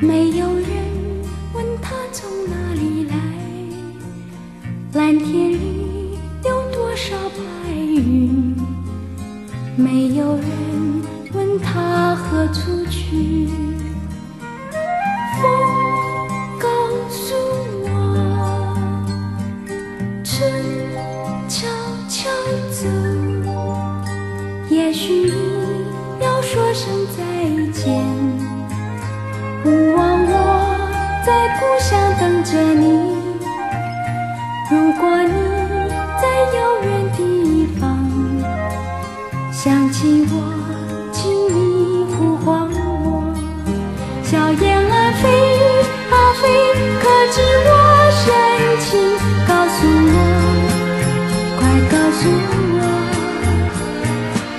没有人问他从哪里来。蓝天里有多少白云，没有人问他何处去。风告诉我，春悄悄走。也许你要说声再见，勿忘我在故乡等着你。如果你在遥远地方想起我，请你呼唤我。小燕儿飞啊飞，可知我深情？告诉我，快告诉我，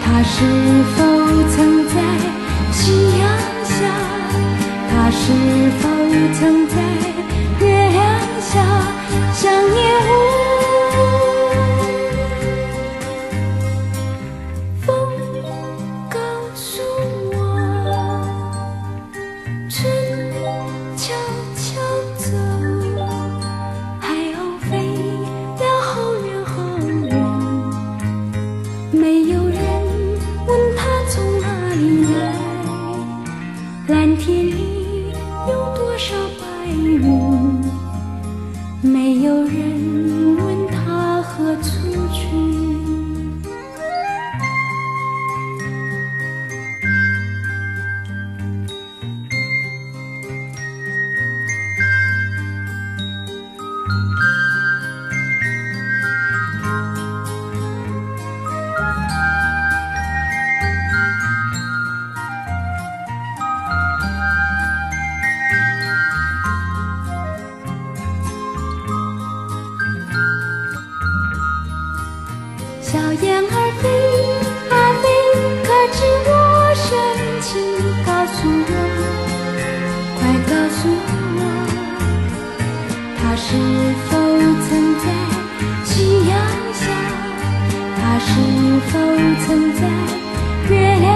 它是否曾在夕阳？是否曾燕儿飞啊飞，可知我深情告诉我，快告诉我。他是否曾在夕阳下？他是否曾在月亮？